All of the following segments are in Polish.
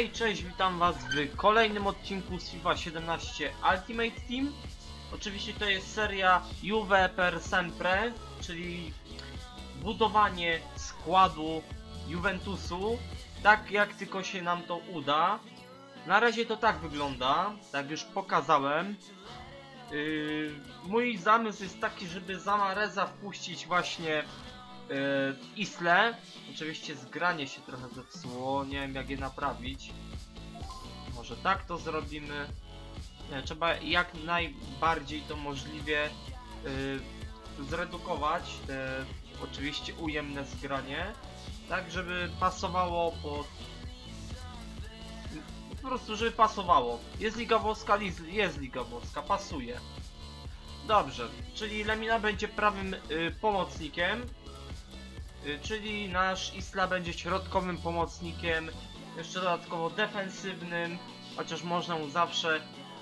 Hej, cześć, witam was w kolejnym odcinku z FIFA 17 Ultimate Team. Oczywiście to jest seria Juve per Sempre, czyli budowanie składu Juventusu, tak jak tylko się nam to uda. Na razie to tak wygląda, tak już pokazałem. Yy, mój zamysł jest taki, żeby za Mareza wpuścić właśnie yy, Isle. Oczywiście zgranie się trochę zepsuło, nie wiem jak je naprawić. Może tak to zrobimy. Nie, trzeba jak najbardziej to możliwie yy, zredukować te oczywiście ujemne zgranie, tak żeby pasowało pod po prostu, żeby pasowało. Jest Liga Włoska, jest Liga Włoska, pasuje. Dobrze, czyli Lemina będzie prawym y, pomocnikiem, czyli nasz Isla będzie środkowym pomocnikiem, jeszcze dodatkowo defensywnym, chociaż można mu zawsze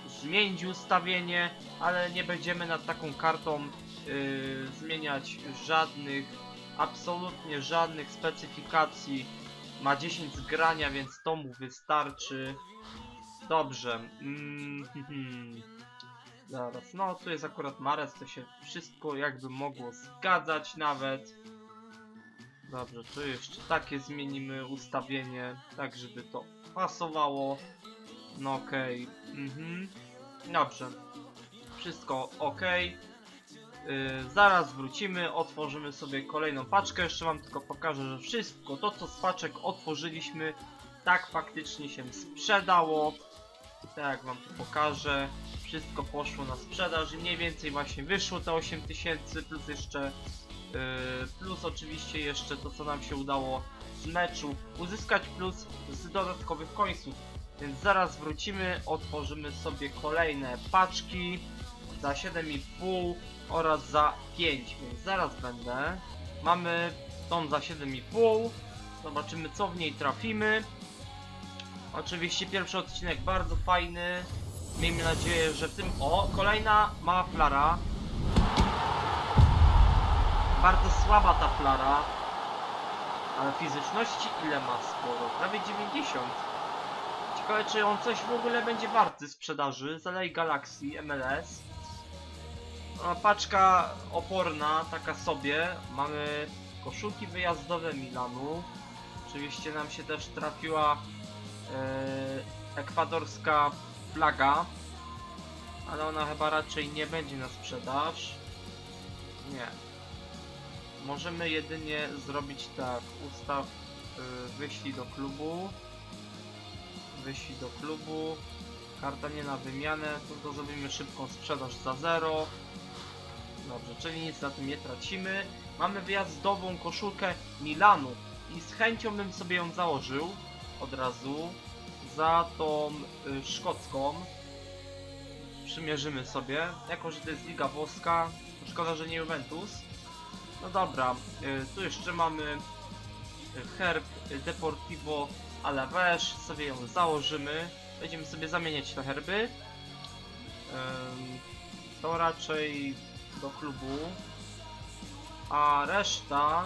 zmienić ustawienie, ale nie będziemy nad taką kartą y, zmieniać żadnych, absolutnie żadnych specyfikacji. Ma 10 zgrania, więc to mu wystarczy. Dobrze. Mm, hmm. Zaraz, no tu jest akurat Mares, to się wszystko jakby mogło zgadzać nawet. Dobrze, tu jeszcze takie zmienimy ustawienie, tak żeby to pasowało. No okej. Mhm. Dobrze. Wszystko ok. Yy, zaraz wrócimy, otworzymy sobie kolejną paczkę. Jeszcze wam tylko pokażę, że wszystko to, co z paczek otworzyliśmy, tak faktycznie się sprzedało. Tak wam tu pokażę, wszystko poszło na sprzedaż i mniej więcej właśnie wyszło te 8000 plus jeszcze plus oczywiście jeszcze to co nam się udało z meczu uzyskać plus z dodatkowych końców. Więc zaraz wrócimy, otworzymy sobie kolejne paczki za 7,5 oraz za 5, więc zaraz będę. Mamy tą za 7,5. Zobaczymy co w niej trafimy. Oczywiście pierwszy odcinek bardzo fajny. Miejmy nadzieję, że w tym... O, kolejna mała flara. Bardzo słaba ta flara. Ale fizyczności ile ma sporo? Prawie 90. Ciekawe czy on coś w ogóle będzie warty sprzedaży. Zalej Galaxy MLS. No, paczka oporna, taka sobie. Mamy koszulki wyjazdowe Milanu. Oczywiście nam się też trafiła e, ekwadorska flaga. Ale ona chyba raczej nie będzie na sprzedaż. Nie. Możemy jedynie zrobić tak. Ustaw y, wyślij do klubu. Wyślij do klubu. Karta nie na wymianę. To zrobimy szybką sprzedaż za zero. Dobrze, czyli nic na tym nie tracimy. Mamy wyjazdową koszulkę Milanu i z chęcią bym sobie ją założył od razu za tą y, szkocką. Przymierzymy sobie, jako że to jest Liga Włoska. Szkoda, że nie Juventus. No dobra, y, tu jeszcze mamy y, herb Deportivo Alaves, sobie ją założymy. Będziemy sobie zamieniać te herby. To raczej do klubu. A reszta...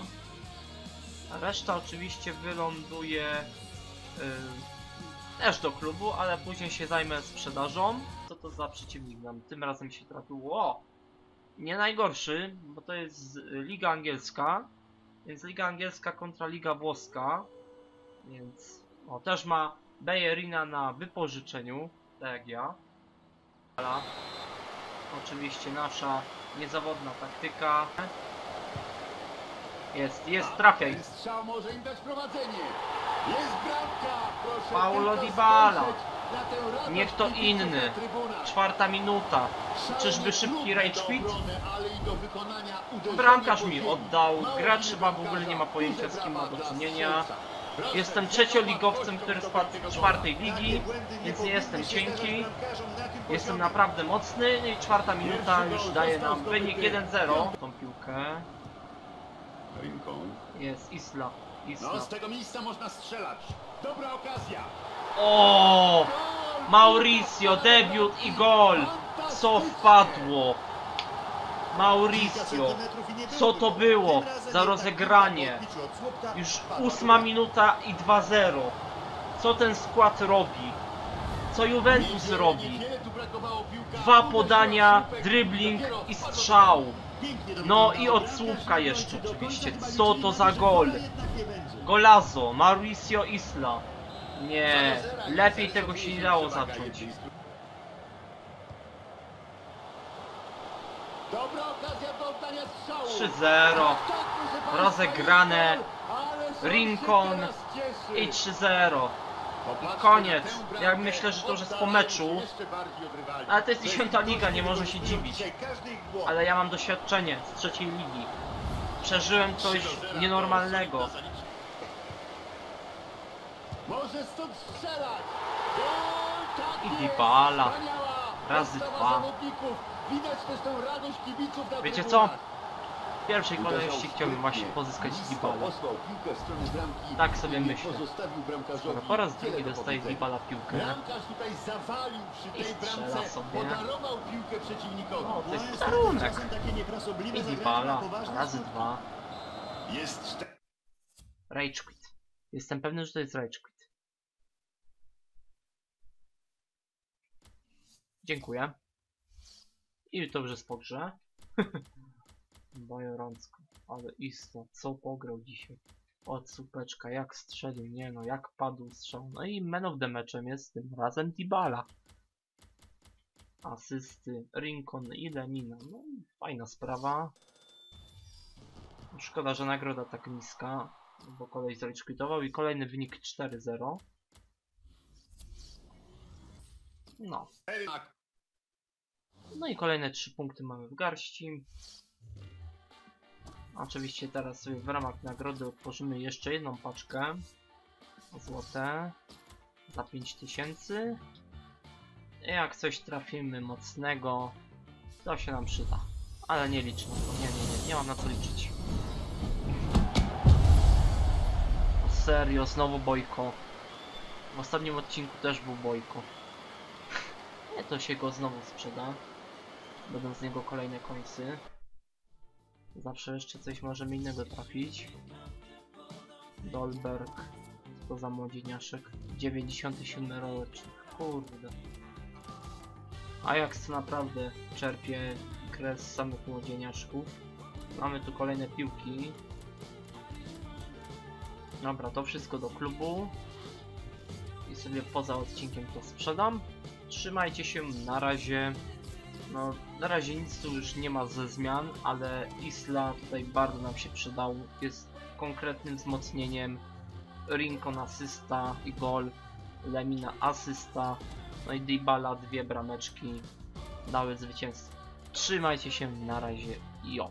Reszta oczywiście wyląduje yy, też do klubu, ale później się zajmę sprzedażą. Co to za przeciwnik nam tym razem się trafił? O! Nie najgorszy, bo to jest Liga Angielska. Więc Liga Angielska kontra Liga Włoska. Więc o, też ma Bejerina na wypożyczeniu, tak jak ja. Ala. Oczywiście nasza niezawodna taktyka. Jest, jest, trafiaj. Ten strzał może im dać prowadzenie. Jest bramka. Proszę Paulo Dybala. Spojrzeć na tę radość Nie kto kibiców inny. Czwarta minuta. Czyżby szybki rage Bramkarz mi oddał. Widzę chyba w ogóle nie ma pojęcia z kim ma do czynienia. Jestem trzecioligowcem, który spadł tego czwartej ligi, więc nie jestem cienki. Jestem naprawdę mocny no i czwarta minuta już daje nam wynik 1-0. Tą piłkę jest Isla. Isla. No, z tego miejsca można strzelać. Dobra okazja. O! Mauricio, debiut i gol! Co wpadło? Mauricio, co to było za rozegranie? Już ósma minuta i 2-0. Co ten skład robi? Co Juventus robi? Dwa podania, dribbling i strzał. No i od Bramkarz słupka nie jeszcze oczywiście. Co to za gol? Golazo, Mauricio Isla. Nie, i lepiej tego się nie dało zacząć. Dobra okazja do oddania strzału. 3-0. Tak, Rozegrane. Rincon. I 3-0. Popatrzmy koniec. Ja myślę, że to już jest po meczu. Ale to jest dziesiąta coś, liga, nie może się dziwić. Ale ja mam doświadczenie z trzeciej ligi. Przeżyłem coś 3 do 0 nienormalnego. Może stąd strzelać. Tak I jest. Dybala. Razy dwa. Widać też tę radość kibiców na Wiecie trybunach. W pierwszej kolejności chciałbym właśnie pozyskać Dybala. Tak sobie myślę. Skoro po raz drugi do dostaje. Dybala piłkę. Bramkarz tutaj zawalił przy I tej strzela bramce, sobie. podarował piłkę przeciwnikowi. O, to jest No, czasem takie niefrasobliwe I Dybala. Razy dwa. Jest. Rage quit. Jestem pewny, że to jest rage quit. Dziękuję. I dobrze jest po grze. Bajorącko. Ale Isla, co pograł dzisiaj? Od supeczka, jak strzelił, nie no, jak padł strzał. No i man of the matchem jest tym razem Dybala. Asysty, Rincon i Lemina. No i fajna sprawa. Szkoda, że nagroda tak niska, bo kolej zaliczkwitował i kolejny wynik 4-0. No. Tak. No i kolejne 3 punkty mamy w garści. Oczywiście teraz sobie w ramach nagrody otworzymy jeszcze jedną paczkę. Złote. Za 5000. I Jak coś trafimy mocnego, to się nam przyda. Ale nie liczę na to. Nie, nie, nie. Nie mam na co liczyć. O serio, znowu Bojko. W ostatnim odcinku też był Bojko. Nie, to się go znowu sprzeda. Będą z niego kolejne końcy. Zawsze jeszcze coś możemy innego trafić. Dolberg. Co za młodzieniaszek? 97 rocznik. Kurde. Ajax naprawdę czerpie kres samych młodzieniaszków. Mamy tu kolejne piłki. Dobra, to wszystko do klubu. I sobie poza odcinkiem to sprzedam. Trzymajcie się, na razie. No, na razie nic tu już nie ma ze zmian, ale Isla tutaj bardzo nam się przydał. Jest konkretnym wzmocnieniem. Rincon asysta i gol. Lemina asysta. No i Dybala dwie brameczki dały zwycięstwo. Trzymajcie się, na razie, jo.